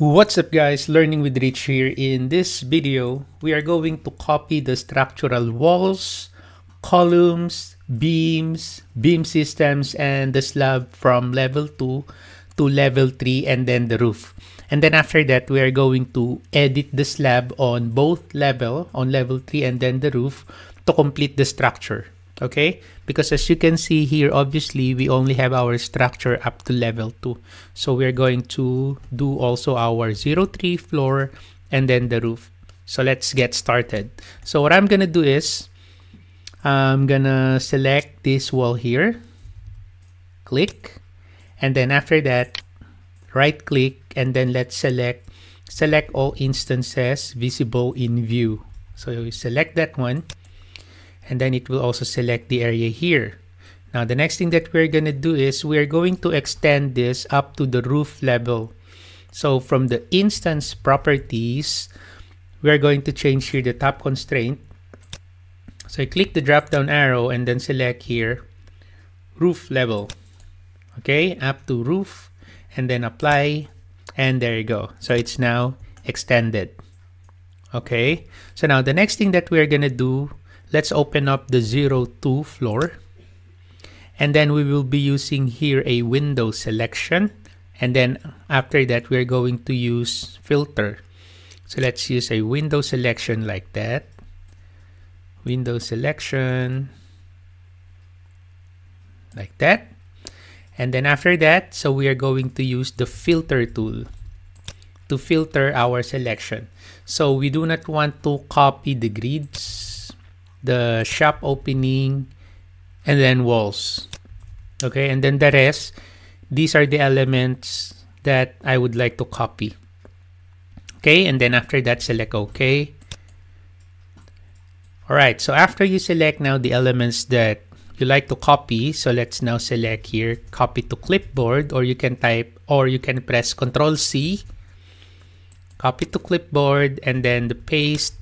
What's up guys, Learning with Rich here. In this video, we are going to copy the structural walls, columns, beams, beam systems, and the slab from level 2 to level 3 and then the roof. And then after that, we are going to edit the slab on both level, on level 3 and then the roof to complete the structure okay? Because as you can see here obviously we only have our structure up to level 2 so we're going to do also our 03 floor and then the roof. So let's get started. So what i'm gonna do is i'm gonna select this wall here click and then after that right click and then let's select select all instances visible in view. So you select that one and then it will also select the area here. Now the next thing that we're going to do is we're going to extend this up to the roof level. So from the instance properties, we're going to change here the top constraint. So I click the drop down arrow and then select here roof level. Okay, up to roof and then apply and there you go. So it's now extended. Okay, so now the next thing that we're going to do let's open up the 02 floor. And then we will be using here a window selection. And then after that we're going to use filter. So let's use a window selection like that. Window selection. Like that. And then after that so we are going to use the filter tool to filter our selection. So we do not want to copy the grids the shaft opening, and then walls. Okay, and then the rest, these are the elements that I would like to copy. Okay, and then after that, select OK. Alright, so after you select now the elements that you like to copy, so let's now select here, copy to clipboard, or you can type, or you can press Control C, copy to clipboard, and then the paste,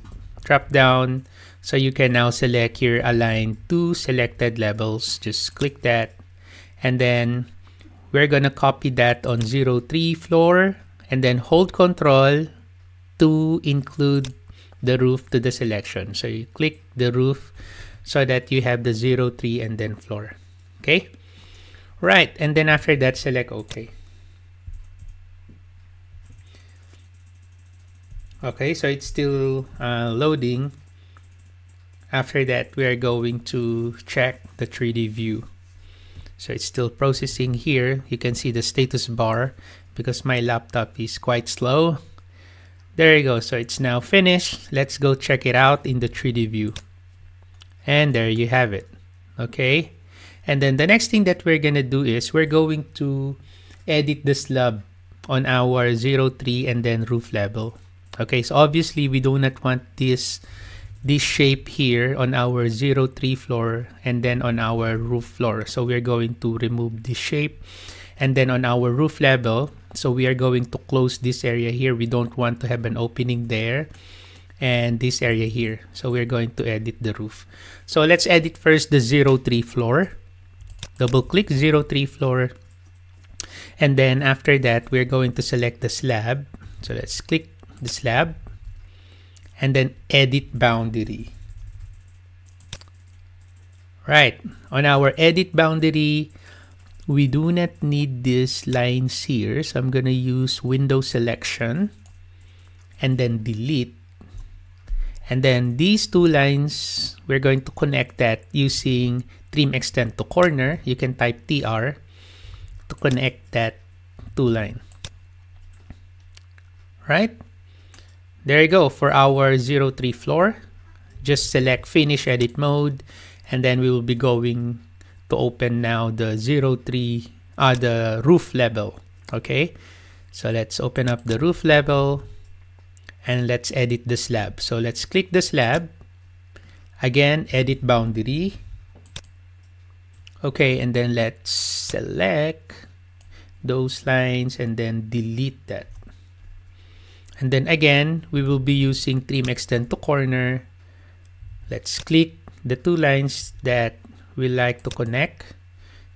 drop down, so you can now select here align to selected levels. Just click that. And then we're going to copy that on 03 floor and then hold control to include the roof to the selection. So you click the roof so that you have the 03 and then floor. Okay. Right. And then after that, select OK. Okay, so it's still uh, loading. After that, we are going to check the 3D view. So it's still processing here. You can see the status bar because my laptop is quite slow. There you go. So it's now finished. Let's go check it out in the 3D view. And there you have it. Okay. And then the next thing that we're going to do is we're going to edit the slab on our 03 and then roof level. Okay. So obviously we do not want this this shape here on our 03 floor and then on our roof floor. So we're going to remove this shape and then on our roof level, so we are going to close this area here. We don't want to have an opening there and this area here. So we're going to edit the roof. So let's edit first the 03 floor. Double click 03 floor. And then after that, we're going to select the slab. So let's click the slab and then edit boundary. Right, on our edit boundary, we do not need these lines here. So I'm going to use window selection and then delete. And then these two lines, we're going to connect that using trim extend to corner. You can type TR to connect that two line. Right? There you go for our 03 floor. Just select finish edit mode and then we will be going to open now the 03 uh, the roof level. Okay, so let's open up the roof level and let's edit the slab. So let's click the slab. Again, edit boundary. Okay, and then let's select those lines and then delete that. And then again, we will be using trim extend to corner. Let's click the two lines that we like to connect.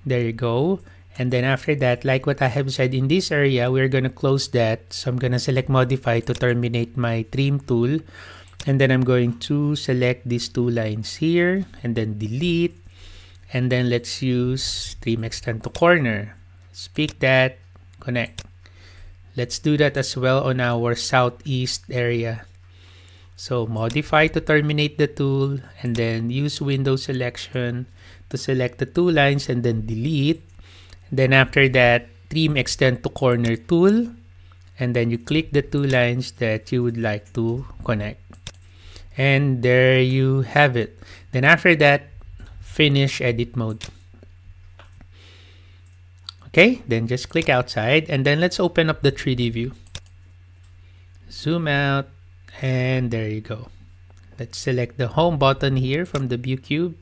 There you go. And then after that, like what I have said in this area, we're going to close that. So I'm going to select modify to terminate my trim tool. And then I'm going to select these two lines here and then delete. And then let's use trim extend to corner. Let's that, connect. Let's do that as well on our southeast area. So modify to terminate the tool and then use window selection to select the two lines and then delete. Then after that, trim extend to corner tool and then you click the two lines that you would like to connect. And there you have it. Then after that, finish edit mode. Okay, then just click outside and then let's open up the 3D view. Zoom out and there you go. Let's select the home button here from the view cube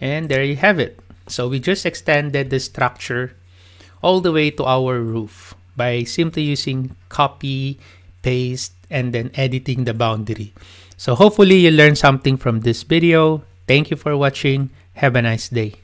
and there you have it. So we just extended the structure all the way to our roof by simply using copy, paste, and then editing the boundary. So hopefully you learned something from this video. Thank you for watching. Have a nice day.